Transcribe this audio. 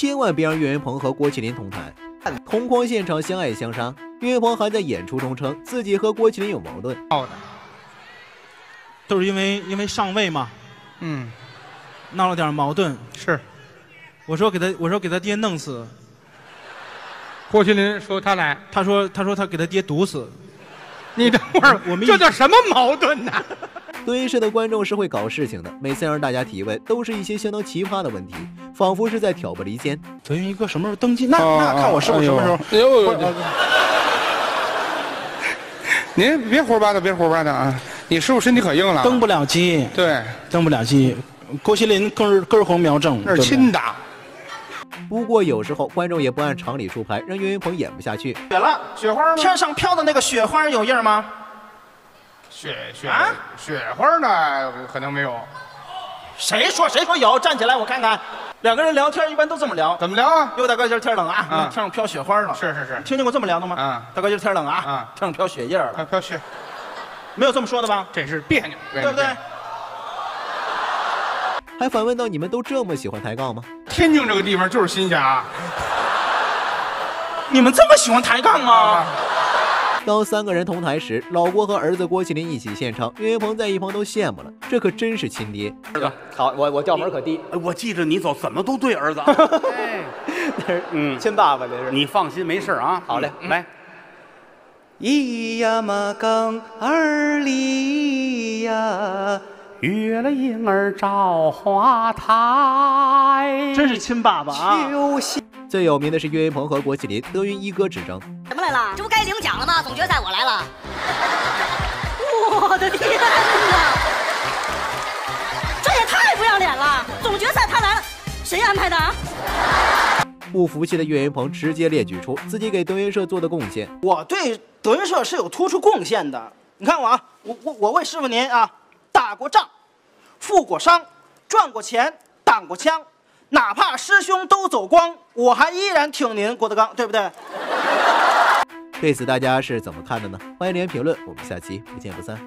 千万别让岳云鹏和郭麒麟同台。同框现场相爱相杀，岳云鹏还在演出中称自己和郭麒麟有矛盾。都是因为因为上位嘛，嗯，闹了点矛盾。是。我说给他，我说给他爹弄死。郭麒麟说他来，他说他说他给他爹毒死。你等会儿，我们这叫什么矛盾呢？德云社的观众是会搞事情的，每次让大家提问都是一些相当奇葩的问题，仿佛是在挑拨离间。德云一哥什么时候登基？那那看我师傅什么时候。哎呦，您别胡说八道，别胡说八道啊！你师傅身体可硬了，登不了基。对，登不了基。郭麒麟根儿根红苗正，那是亲的。不过有时候观众也不按常理出牌，让岳云鹏演不下去。雪了，雪花天上飘的那个雪花有印吗？雪雪啊，雪花呢？可能没有。谁说谁说有？站起来，我看看。两个人聊天一般都这么聊。怎么聊啊？哟，大哥，今儿天冷啊，天上飘雪花了。是是是，听见过这么聊的吗？啊，大哥，今儿天冷啊，啊，天上飘雪叶了。飘雪，没有这么说的吧？这是别扭，对不对？还反问到你们都这么喜欢抬杠吗？天津这个地方就是新鲜啊，你们这么喜欢抬杠吗？当三个人同台时，老郭和儿子郭麒麟一起献唱，岳云鹏在一旁都羡慕了，这可真是亲爹。儿子，好，我我调门可低，我记着你走，怎么都对，儿子。哎，嗯，亲爸爸这是。你放心，没事啊。好嘞，来。咿呀嘛更儿里呀。月了影儿照花台，真是亲爸爸啊！最有名的是岳云鹏和郭麒麟德云一哥之争。这不该领奖了吗？总决赛我来了。我的天哪！这也太不要脸了！总决赛他来了，谁安排的？不服气的岳云鹏直接列举出自己给德云社做的贡献。我对德云社是有突出贡献的。你看我啊，我我我为师傅您啊。打过仗，负过伤，赚过钱，挡过枪，哪怕师兄都走光，我还依然挺您郭德纲，对不对？对此大家是怎么看的呢？欢迎留言评论，我们下期不见不散。